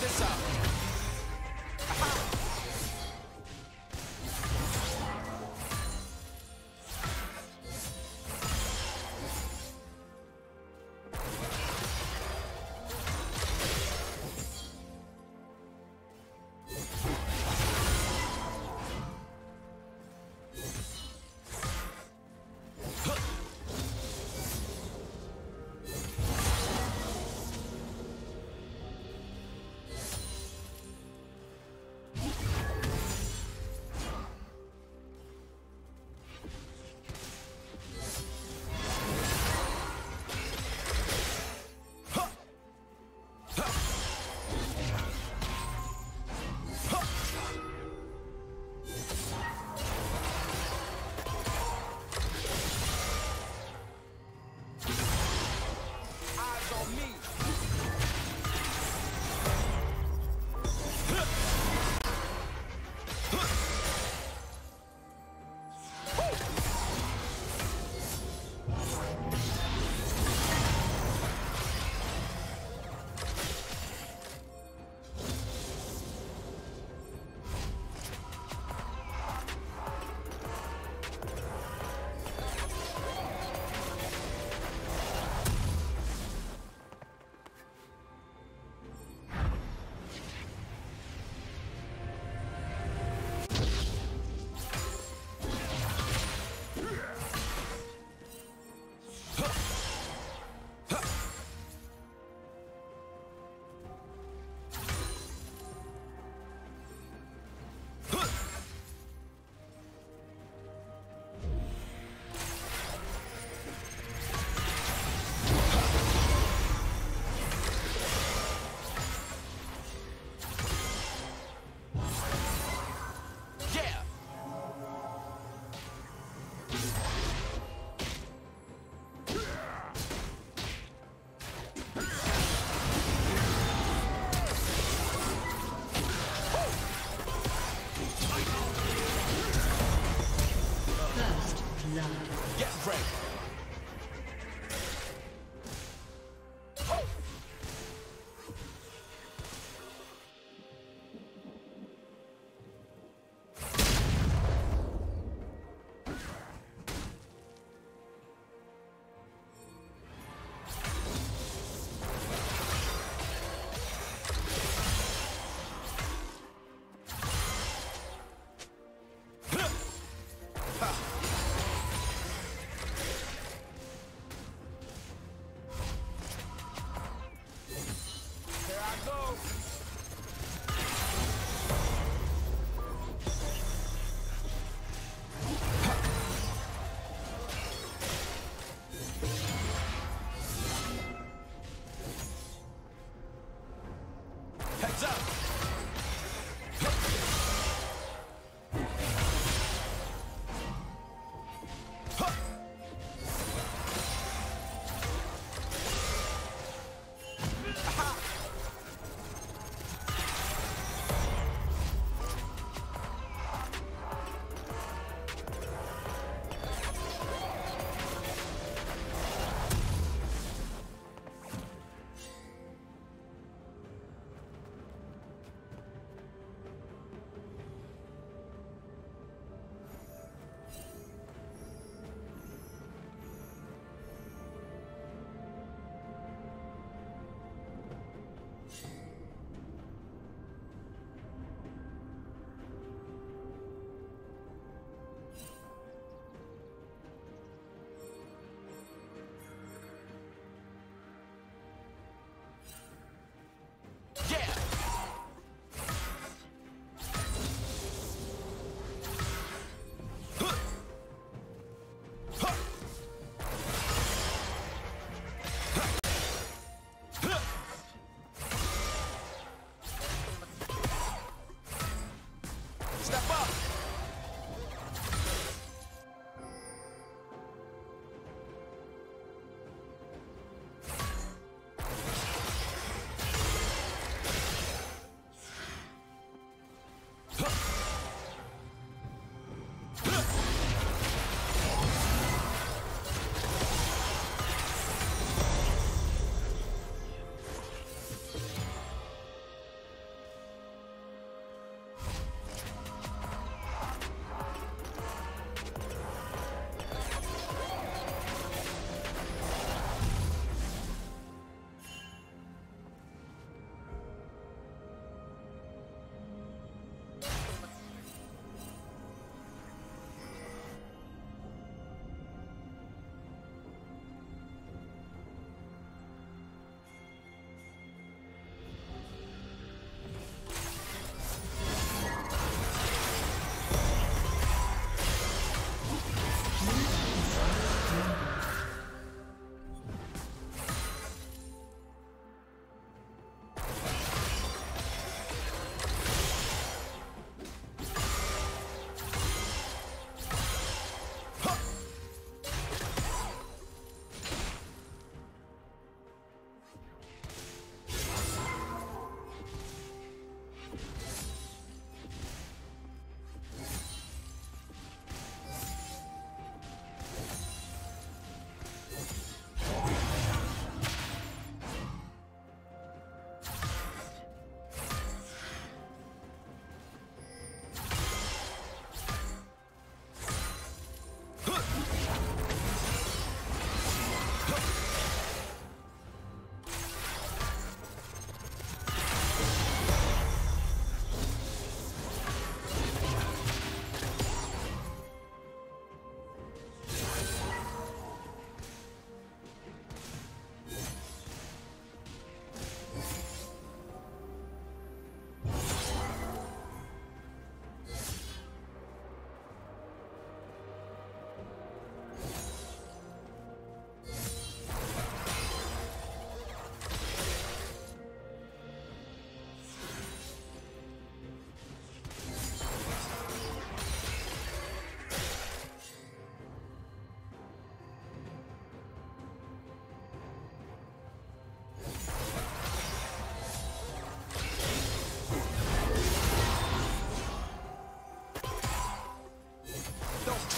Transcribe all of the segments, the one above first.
This out.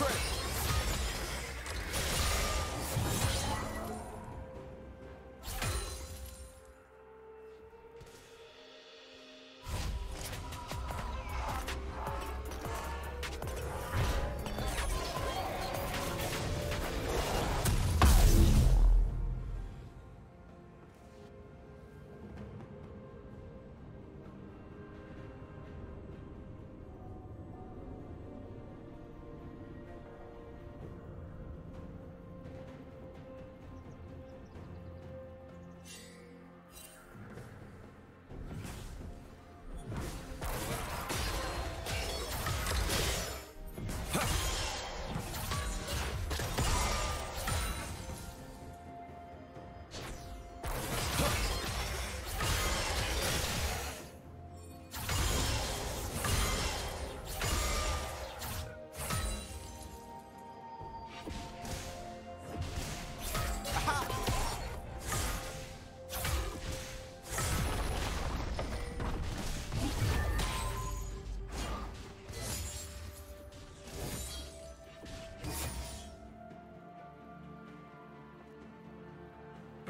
trick.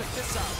Check this out.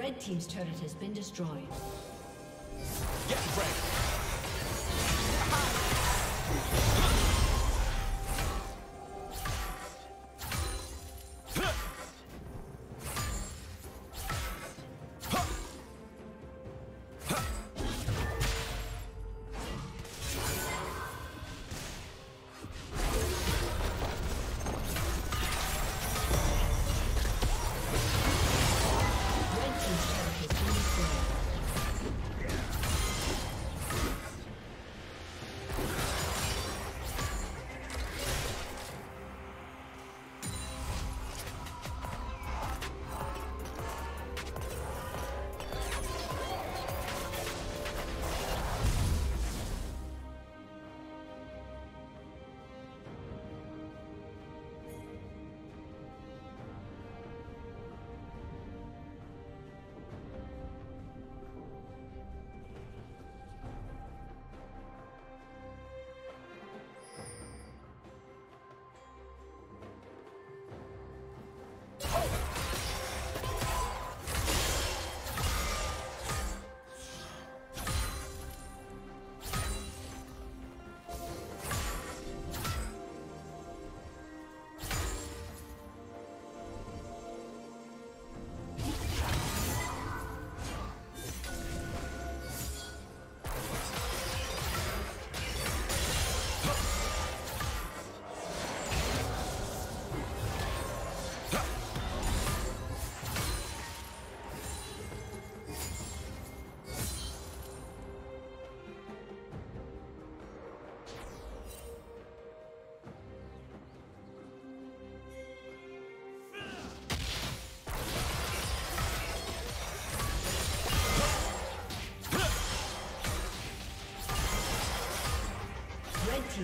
Red team's turret has been destroyed. Get ready.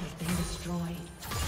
has been destroyed.